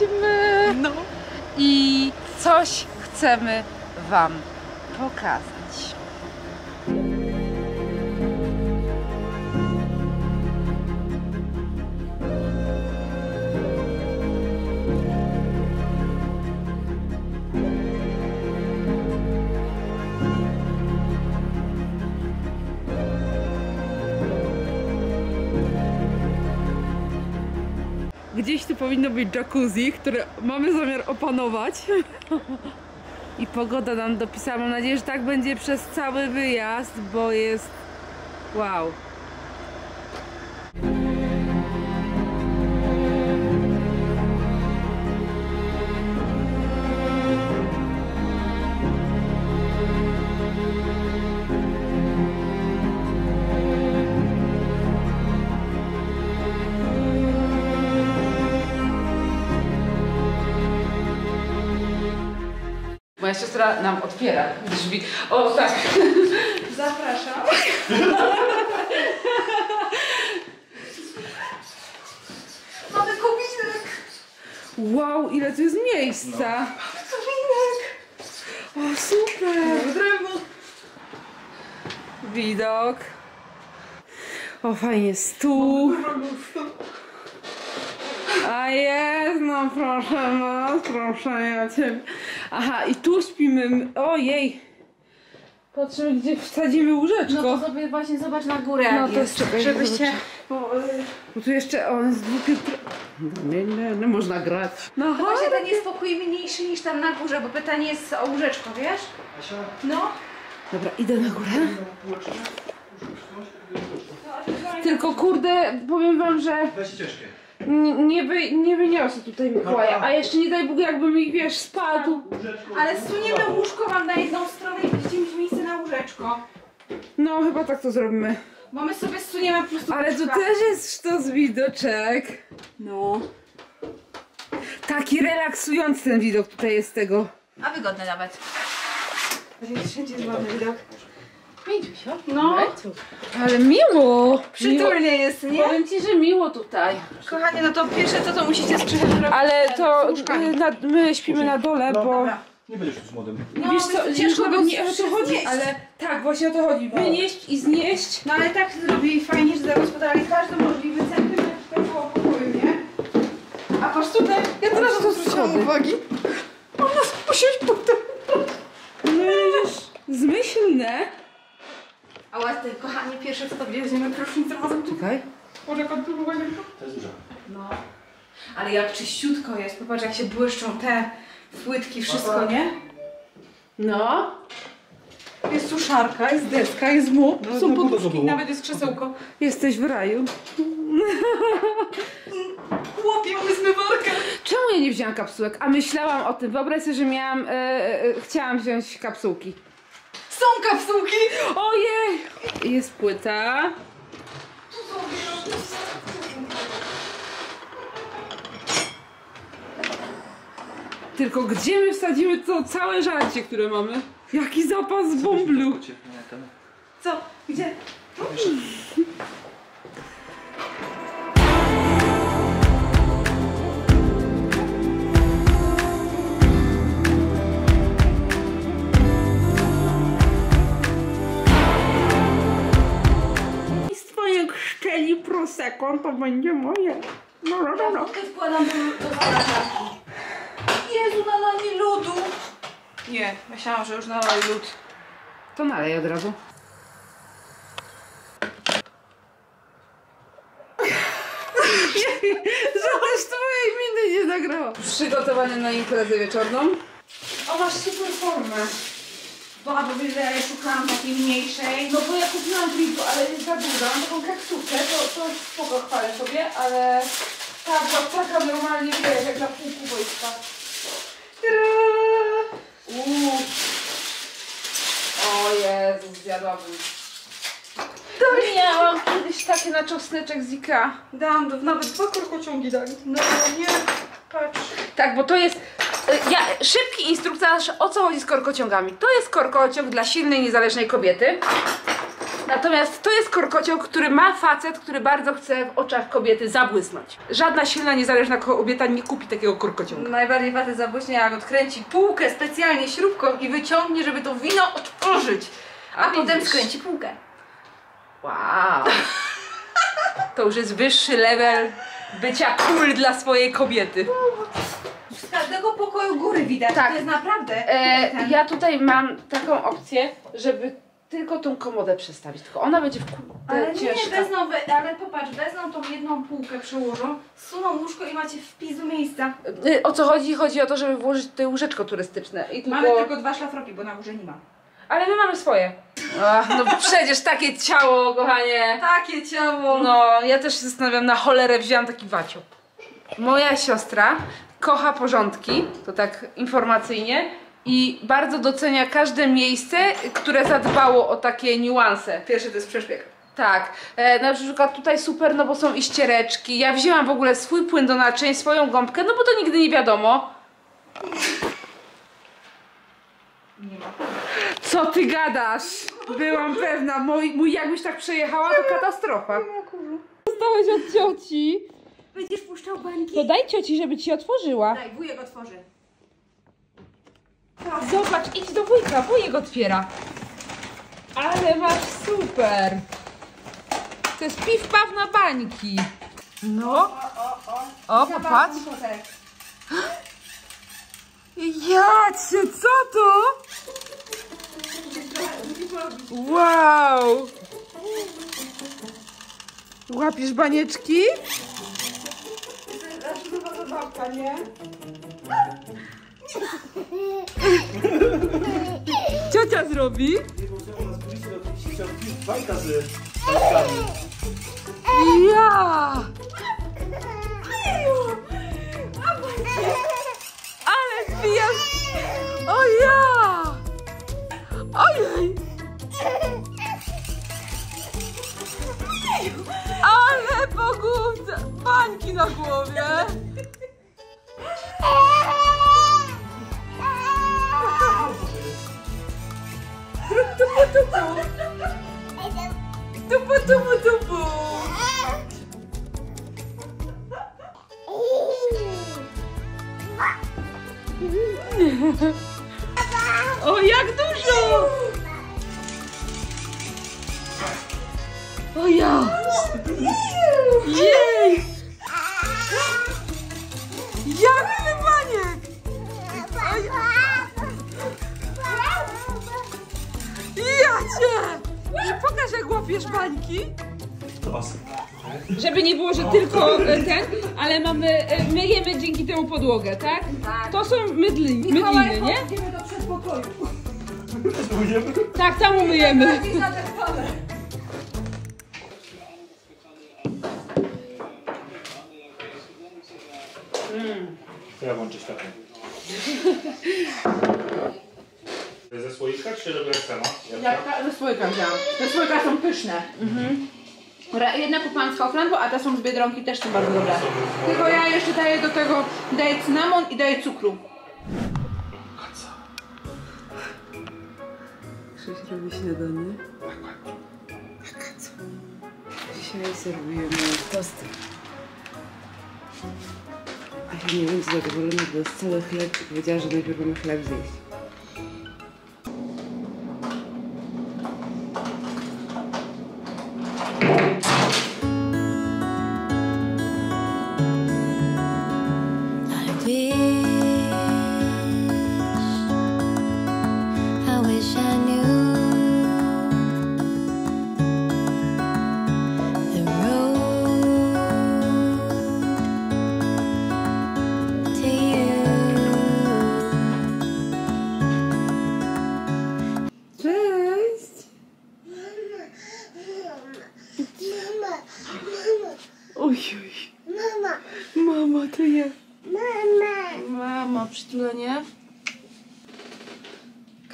jesteśmy! No. I coś chcemy Wam pokazać. Powinno być jacuzzi, które mamy zamiar opanować. I pogoda nam dopisała. Mam nadzieję, że tak będzie przez cały wyjazd, bo jest wow. Moja siostra nam otwiera drzwi. O tak. Zapraszam. Mamy kominek. Wow, ile tu jest miejsca. Kominek. O super. Drewno. Widok. O fajnie, stół. A jest, no proszę was, proszę ja cię. Aha, i tu śpimy. Ojej. Patrzymy, gdzie wsadzimy łóżeczko. No to sobie właśnie zobacz na górę, No jak to jest, czekaj, żebyście... Bo, Bo tu jeszcze on jest dwupiętro... No nie, nie, nie można grać. No chodź. Właśnie ten jest pokój mniejszy niż tam na górze, bo pytanie jest o łóżeczko, wiesz? No. Dobra, idę na górę. Tylko kurde, powiem wam, że Weź ciężkie. Nie, wy, nie wyniosę tutaj Mikołaja. A jeszcze nie daj Bóg, jakby mi wiesz, spadł. Ale zsuniemy łóżko wam na jedną stronę i będziecie mieć miejsce na łóżeczko. No, chyba tak to zrobimy. Bo my sobie zsuniemy po prostu Ale tu łóżka. też jest sztos widoczek. No. Taki relaksujący ten widok tutaj jest tego. A wygodne nawet. Wszędzie jest ładny widok. Pięć No. Ale miło. Przytulnie jest, nie? Powiem ci, że miło tutaj. Kochanie, no to pierwsze co to musicie zrobić. Ale to y, na, my śpimy na dole, bo... Dobra. Nie będziesz tu z młodym. No, Wiesz co, ciężko było nie o to chodzi, znieść. ale tak, właśnie o to chodzi. Wynieść i znieść. No ale tak zrobili fajnie, że zagospodarowali każdy możliwy centymetr tego pokoju, nie? A patrz tutaj, ja teraz na to zwróciłam uwagi. On nas usiąść potem. No widzisz, zmyślne. A ładnie, kochanie, pierwsze co to weźmiemy prysznic razem. Czekaj. Może kontynuujemy To jest duża. No. Ale jak czyściutko jest, popatrz jak się błyszczą te płytki, wszystko, nie? No. Jest suszarka, jest deska, jest mop, No, są no, to poduszki, było. nawet jest krzesełko. Jesteś w raju. Chłopie, mamy zmywarkę. Czemu ja nie wzięłam kapsułek? A myślałam o tym. Wyobraź sobie, że miałam. E, e, chciałam wziąć kapsułki. Są kapsułki. Ojej! Jest płyta. Tylko gdzie my wsadzimy to całe żarcie, które mamy? Jaki zapas bąblu! Co? Gdzie? Proseką, to będzie moje. No, no, no, no. Wódkę wkładam do, do zamrażarki. Jezu, nalali lodu. Nie, myślałam, że już nalali lód. To nalej od razu. Żadne z twojej miny nie nagrała. Przygotowane na imprezę wieczorną. O, masz super formę. Bo wiesz, że ja szukałam takiej mniejszej. No bo ja kupiłam Lidlu, ale jest za duża. Mam taką kapsułkę, to, to spoko chwalę sobie, ale ta była taka normalnie, wiesz, jak na półku wojska. Uuu. O Jezus, zjadłabym. Miałam kiedyś takie na czosneczek z Ikea. Dałam do, nawet dwa korkociągi dali. No nie, patrz. Tak, bo to jest. y, Ja, szybki instruktaż o co chodzi z korkociągami. To jest korkociąg dla silnej, niezależnej kobiety. Natomiast to jest korkocioł, który ma facet, który bardzo chce w oczach kobiety zabłysnąć. Żadna silna, niezależna kobieta nie kupi takiego korkociołka. Najbardziej facet zabłyśnie jak odkręci półkę specjalnie śrubką i wyciągnie, żeby to wino otworzyć. A, A potem widzisz. skręci półkę. Wow. To już jest wyższy level bycia cool dla swojej kobiety. Z każdego pokoju góry widać. Tak. To jest naprawdę. E, ten- ja tutaj mam taką opcję, żeby tylko tą komodę przestawić. Tylko ona będzie w Ale kurde nie, ciężka. wezmą, we, ale popatrz, wezmą tą jedną półkę, przełożą, suną łóżko i macie w pizdu miejsca. Y, O co chodzi? Chodzi o to, żeby włożyć tutaj łóżeczko turystyczne. I tylko... Mamy tylko dwa szlafroki, bo na górze nie ma. Ale my mamy swoje. Ach, no przecież takie ciało, kochanie. Takie ciało. No, ja też się zastanawiam, na cholerę wzięłam taki wacio. Moja siostra kocha porządki, to tak informacyjnie, i bardzo docenia każde miejsce, które zadbało o takie niuanse. Pierwszy to jest przeszpieg. Tak, e, na przykład tutaj super, no bo są i ściereczki. Ja wzięłam w ogóle swój płyn do naczyń, swoją gąbkę, no bo to nigdy nie wiadomo. Nie ma. Co ty gadasz? Byłam pewna, mój, mój jakbyś tak przejechała, to katastrofa. Dostałeś od cioci. Będziesz puszczał bańki? To daj cioci, żeby ci otworzyła. Daj, wujek otworzy. Zobacz, idź do wujka, wujek otwiera. Ale masz super. To jest piw paw na bańki. No. O, popatrz. Jacie, co to? Wow. Łapiesz banieczki? nie? Ciocia zrobi. Ja. Ale zbijasz. O ja. Ojej. Ale Bańki na głowie. Tupu, tupu. Tupu, tupu, tupu. Ja cię! Pokaż jak łapiesz bańki. Żeby nie było, że tylko e, ten, ale mamy, e, myjemy dzięki temu podłogę, tak? Tak. To są mydli, mydliny, nie? Idziemy do przedpokoju. Tak, tam umyjemy. Jabłka? ze słoika wzięłam. Te słoika są pyszne. Ra- Jedne kupiłam z Kauflandu, a te są z Biedronki, też są bardzo dobre. Tylko ja jeszcze daję do tego, daję cynamon i daję cukru. Krzyś robi śniadanie. Dzisiaj serwujemy tosty. A ja nie będzie zadowolona, bo jest cały chleb i powiedziała, że najpierw mamy chleb zjeść. Oj, oj. Mama, Mama, to ja. mama, Mama, przytulenie.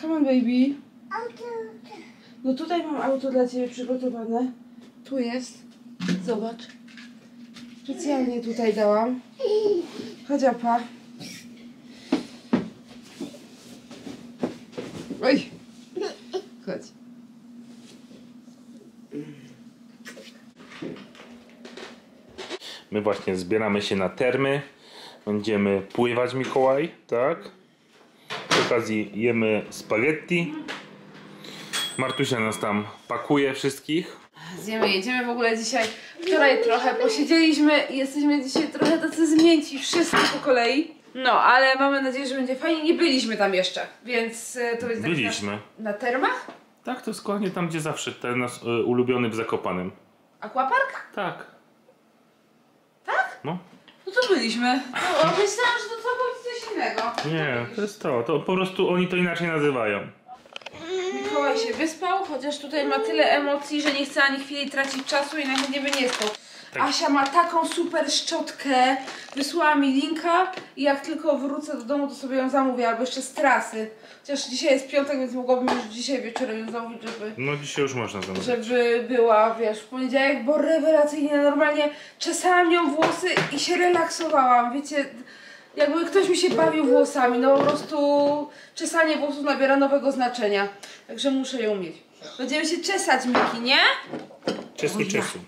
Come on, baby. auto, No tutaj mam auto dla Ciebie przygotowane. Tu jest. Zobacz. Specjalnie tutaj dałam. Chodź, apa. Oj. Chodź. My właśnie zbieramy się na termy. Będziemy pływać Mikołaj, tak? Przy okazji jemy spaghetti. Martusia nas tam pakuje wszystkich. Zjemy, jedziemy w ogóle dzisiaj. Wczoraj trochę posiedzieliśmy i jesteśmy dzisiaj trochę tacy zmięci, wszyscy po kolei. No, ale mamy nadzieję, że będzie fajnie. Nie byliśmy tam jeszcze, więc e, to będzie taki Byliśmy. nasz- Na termach? Tak, to jest dokładnie tam, gdzie zawsze ten nasz e, ulubiony w Zakopanem. Aquapark? Tak. No. No to byliśmy. No, myślałam, że to całkowicie coś innego. Nie, to jest to. To po prostu oni to inaczej nazywają. Mikołaj się wyspał, chociaż tutaj ma tyle emocji, że nie chce ani chwili tracić czasu i nawet nie by nie spał. Asia ma taką super szczotkę, wysłała mi linka i jak tylko wrócę do domu, to sobie ją zamówię, albo jeszcze z trasy. Chociaż dzisiaj jest piątek, więc mogłabym już dzisiaj wieczorem ją zamówić, żeby, No dzisiaj już można zamówić. żeby była, wiesz, w poniedziałek, bo rewelacyjnie, normalnie czesałam nią włosy i się relaksowałam, wiecie, jakby ktoś mi się bawił włosami, no po prostu czesanie włosów nabiera nowego znaczenia, także muszę ją mieć. Będziemy się czesać, Miki, nie? Czeski czesu.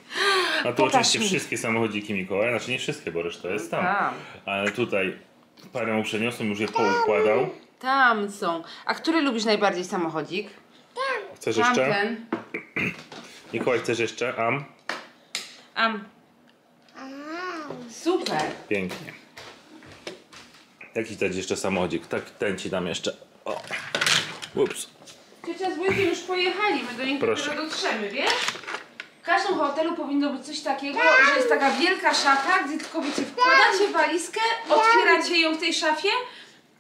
A tu Pokaż oczywiście mi. wszystkie samochodziki Mikołaja, znaczy nie wszystkie, bo reszta jest tam. Tam. Ale tutaj parę mu przeniosłem, już je poukładał. Tam są. A który lubisz najbardziej samochodzik? Chcesz jeszcze? Tamten. Mikołaj, chcesz jeszcze? Am? Am. Super. Pięknie. Jaki dać jeszcze samochodzik? Tak, ten ci dam jeszcze. O. Ups. Ciocia z wujkiem już pojechali, my do nich Proszę. dopiero dotrzemy, wiesz? W każdym hotelu powinno być coś takiego, że jest taka wielka szafa, gdzie tylko wiecie, wkładacie walizkę, otwieracie ją w tej szafie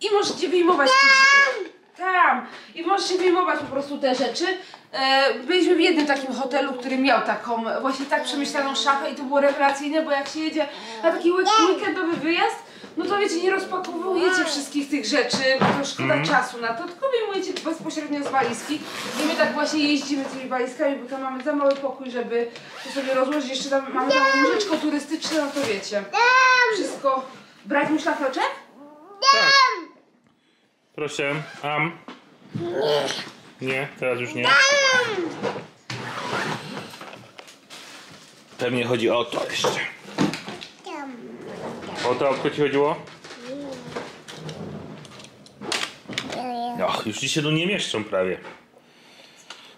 i możecie wyjmować te. Tam! I możecie wyjmować po prostu te rzeczy. E, byliśmy w jednym takim hotelu, który miał taką właśnie tak przemyślaną szafę i to było rewelacyjne, bo jak się jedzie na taki week- weekendowy wyjazd, no to wiecie, nie rozpakowujecie wszystkich tych rzeczy, bo to szkoda czasu na to, tylko wyjmujecie bezpośrednio z walizki. I my tak właśnie jeździmy tymi walizkami, bo tam mamy za mały pokój, żeby to sobie rozłożyć. Jeszcze tam mamy tam łóżeczko turystyczne, no to wiecie. Wszystko. Brać mi szlafroczek? Tak. Proszę. Am? Nie, teraz już nie. Pewnie chodzi o to jeszcze. O to autko ci chodziło? Och, już ci się tu nie mieszczą prawie.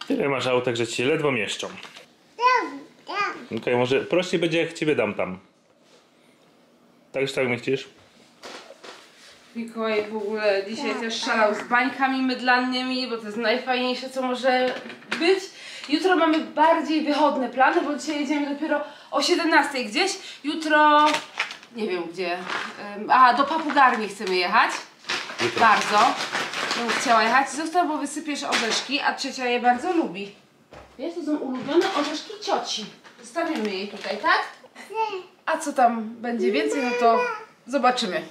Tyle masz autek, że ci się ledwo mieszczą. Okej, może prościej będzie jak ciebie dam tam. Tak już tak myślisz? Mikołaj w ogóle dzisiaj też szalał z bańkami mydlanymi, bo to jest najfajniejsze, co może być. Jutro mamy bardziej wychodne plany, bo dzisiaj jedziemy dopiero o 17 gdzieś. Jutro, nie wiem gdzie, aha, do papugarni chcemy jechać. Jutro. Bardzo. Bym chciała jechać. Zostaw, bo wysypiesz orzeszki, a trzecia je bardzo lubi. Wiesz, to są ulubione orzeszki cioci. Zostawimy jej tutaj, tak? A co tam będzie więcej, no to zobaczymy.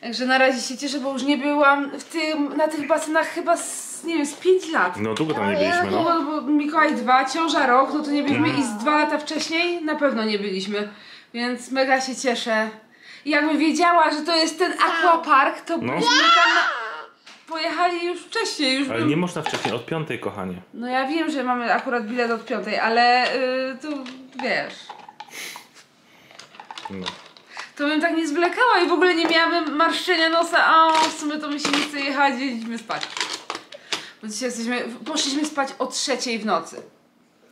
Także na razie się cieszę, bo już nie byłam w tym, na tych basenach chyba z, nie wiem, z 5 lat. No długo tam nie byliśmy, No no. bo, Mikołaj 2, ciąża rok, no to nie byliśmy i z dwa lata wcześniej na pewno nie byliśmy. Więc mega się cieszę. Jakbym wiedziała, że to jest ten aquapark, to No. byśmy tam na... pojechali już wcześniej. Już Ale bym... nie można wcześniej, od piątej, kochanie. No ja wiem, że mamy akurat bilet od piątej, ale yy, tu wiesz. No. To bym tak nie zwlekała i w ogóle nie miałabym marszczenia nosa, a w sumie to mi się nie chce jechać, jeździmy spać. Bo dzisiaj jesteśmy, poszliśmy spać o trzeciej w nocy.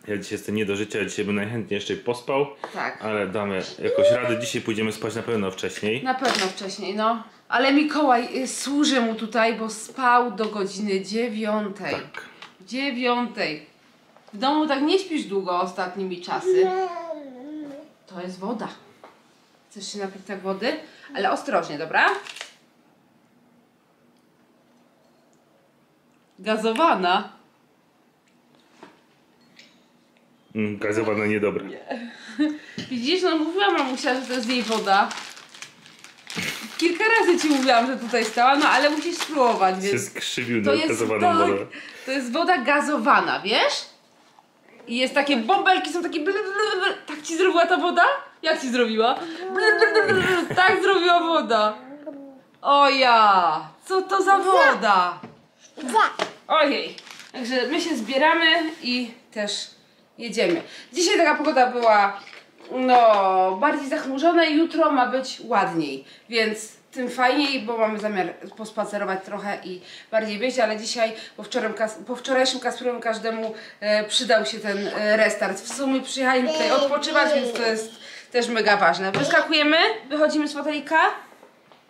Ja dzisiaj jestem nie do życia, dzisiaj bym najchętniej jeszcze pospał, Tak. ale damy jakoś radę. Dzisiaj pójdziemy spać na pewno wcześniej. Na pewno wcześniej, no. Ale Mikołaj y, służy mu tutaj, bo spał do godziny dziewiątej. Tak. Dziewiątej. W domu tak nie śpisz długo ostatnimi czasy. To jest woda. Chcesz się napić tak wody? Ale ostrożnie, dobra? Gazowana. Mm, gazowana niedobre. Widzisz, no mówiłam mamusia, że to jest jej woda. Kilka razy ci mówiłam, że tutaj stała, no ale musisz spróbować, Się więc... skrzywił To na jest, gazowaną tak, wodę. to jest woda gazowana, wiesz? I jest takie bąbelki, są takie bl, bl, bl. Tak ci zrobiła ta woda? Jak ci zrobiła? Bl, bl, bl, bl. Tak zrobiła woda. O ja! Co to za woda? Ojej. Także my się zbieramy i też jedziemy. Dzisiaj taka pogoda była no, bardziej zachmurzone. Jutro ma być ładniej, więc tym fajniej, bo mamy zamiar pospacerować trochę i bardziej wyjść, ale dzisiaj po, wczoraj, po wczorajszym Kasprowym każdemu e, przydał się ten e, restart. W sumie przyjechaliśmy tutaj odpoczywać, więc to jest też mega ważne. Wyskakujemy, wychodzimy z fotelika.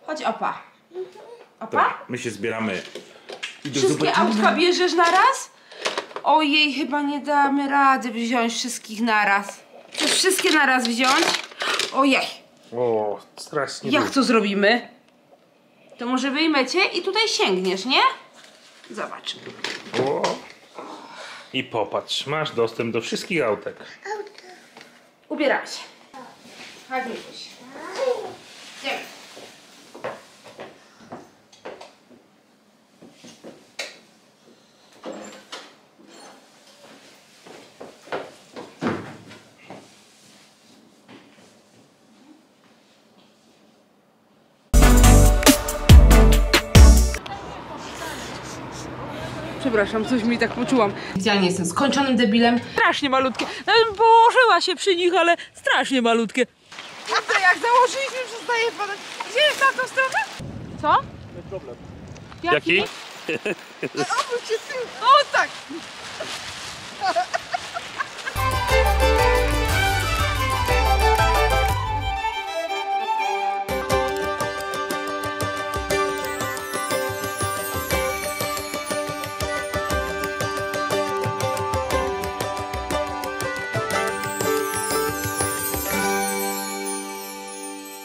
Chodź, opa. Opa? Tak, my się zbieramy. I do Wszystkie zobaczenia. autka bierzesz naraz? Ojej, chyba nie damy rady wziąć wszystkich naraz. Chcesz wszystkie naraz wziąć? Ojej, O, strasznie jak to zrobimy? To może wyjmecie i tutaj sięgniesz, nie? Zobacz. O. I popatrz, masz dostęp do wszystkich autek. Ubieramy się. Chodź, Mikuś. Idziemy. Przepraszam, coś mi tak poczułam. Idealnie jestem skończonym debilem. Strasznie malutkie. Nawet bym położyła się przy nich, ale strasznie malutkie. To jak założyliśmy, przestaje padać. Gdzie jest na tą stronę? Co? Jaki? Obróć się tym. O tak!